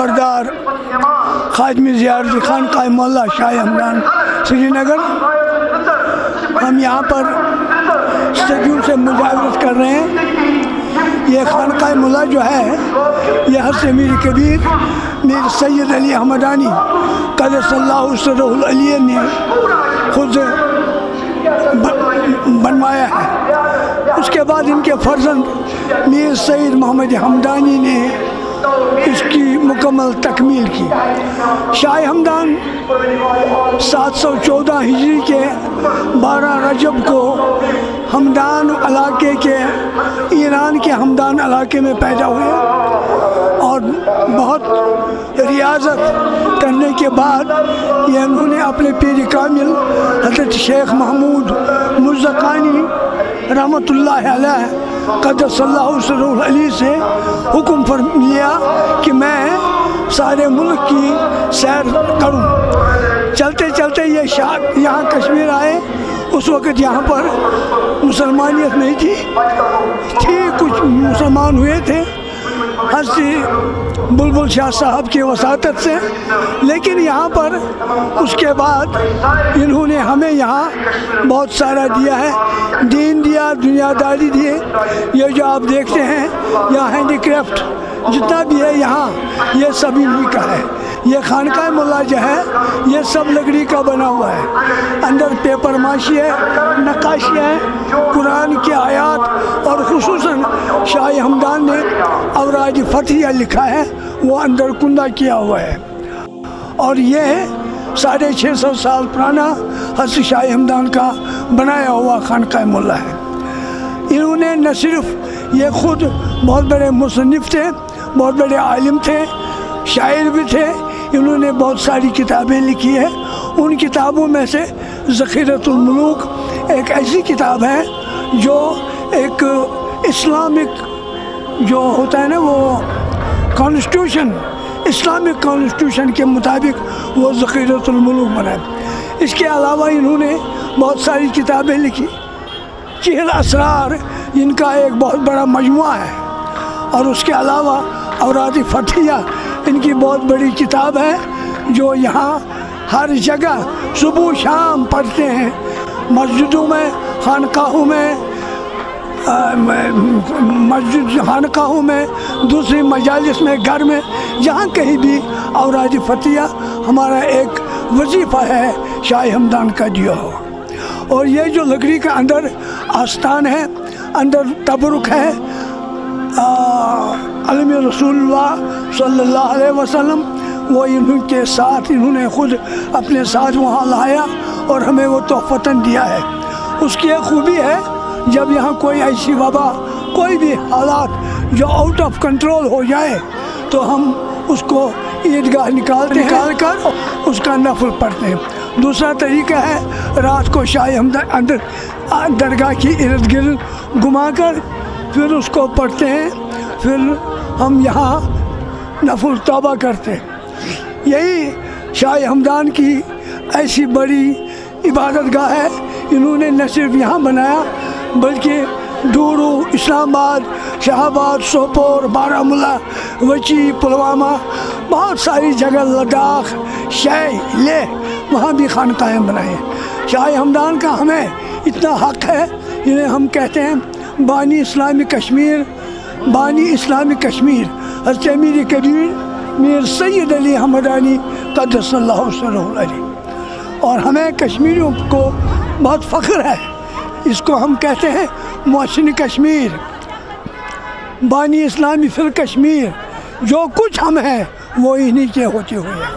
अलम्बरदार खाजमी जियारत खान कायमल्ला शाह हमदान श्रीनगर हम यहाँ पर सदियों से मुजावरत कर रहे हैं ये खान मुला जो है यह हस मीर कबीर मीर सैद अली हमदानी कद सल्ला ने खुद बनवाया है उसके बाद इनके फर्जंद मीर सैद मोहम्मद हमदानी ने इसकी मुकम्मल तकमील की। शाह हमदान 714 हिजरी के 12 रजब को हमदान इलाके के, ईरान के हमदान इलाके में पैदा हुए और बहुत रियाजत करने के बाद ये उन्होंने अपने पीर कामिल हज़रत शेख महमूद मुर्ज़ानी रहमत कदसल्ली से हुक्म फर लिया कि मैं सारे मुल्क की सैर करूँ। चलते चलते ये शाह यहाँ कश्मीर आए। उस वक़्त यहाँ पर मुसलमानियत नहीं थी। थी कुछ मुसलमान हुए थे। हँसी बुलबुल शाह साहब की वसात से। लेकिन यहाँ पर उसके बाद इन्होंने हमें यहाँ बहुत सारा दिया है। दीन दिया, दुनियादारी दिए ये जो आप देखते हैं, यहाँ हैंडीक्राफ्ट जितना भी है, यहाँ ये सभी का है। ये खानका मुला जो है, ये सब लकड़ी का बना हुआ है। अंदर पेपर माशी है, नक्काशी है, कुरान के आयात और खसूस शाह हमदान ने अवराज फतिया लिखा है, वो अंदर कुंदा किया हुआ है। और ये साढ़े छः सौ साल पुराना हस शाह हमदान का बनाया हुआ खानका मुला है। इन्होंने न सिर्फ़ ये खुद बहुत बड़े मुसनफ़ थे, बहुत बड़े आलिम थे, शायर भी थे इन्होंने बहुत सारी किताबें लिखी है। उन किताबों में से ज़ख़ीरतुलमलूक एक ऐसी किताब है जो एक इस्लामिक जो होता है ना वो कॉन्स्टिट्यूशन इस्लामिक कॉन्स्टिट्यूशन के मुताबिक वो ज़ख़ीरतुलमलूक बनाए इसके अलावा इन्होंने बहुत सारी किताबें लिखी। चहल असरार, इनका एक बहुत बड़ा मजमु है। और उसके अलावा औरात फतिया इनकी बहुत बड़ी किताब है, जो यहाँ हर जगह सुबह शाम पढ़ते हैं। मस्जिदों में, खानकाहों में मस्जिद, खानकाहों में, दूसरी मजालिस में, घर में, जहाँ कहीं भी औराज फतिया हमारा एक वजीफ़ा है, शाह हमदान का दिया हो। और ये जो लकड़ी का अंदर आस्थान है, अंदर तबरुक है अलम रसूलुल्लाह सल्लल्लाहु अलैहि वसल्लम वो इनके साथ इन्होंने खुद अपने साथ वहाँ लाया और हमें वो तोहफ़तन दिया है। उसकी एक खूबी है जब यहाँ कोई ऐसी वबा कोई भी हालात जो आउट ऑफ़ कंट्रोल हो जाए तो हम उसको ईदगाह निकाल निकाल कर उसका नफल पढ़ते हैं। दूसरा तरीका है रात को शाही हम अंदर दरगाह की इर्द गिर्द घुमा कर फिर उसको पढ़ते हैं फिर हम यहाँ नफुल तोबा करते यही शाह हमदान की ऐसी बड़ी इबादत गाह है। इन्होंने न सिर्फ़ यहाँ बनाया, बल्कि डूरू इस्लामाबाद, शाहबाद, सोपोर, बारामूला, वची, पुलवामा, बहुत सारी जगह, लद्दाख, शह, ले, वहाँ भी खान कायम बनाए शाह हमदान का हमें इतना हक है इन्हें हम कहते हैं बानी इस्लामी कश्मीर बानी इस्लामी कश्मीर हज़रत अमीर कबीर, मीर सैद अली हमदानी कदसल्ला और हमें कश्मीरियों को बहुत फ़ख्र है। इसको हम कहते हैं मौसनी कश्मीर। बानी इस्लामी फिर कश्मीर, जो कुछ हम हैं, वो इन्हीं के होते हुए हैं।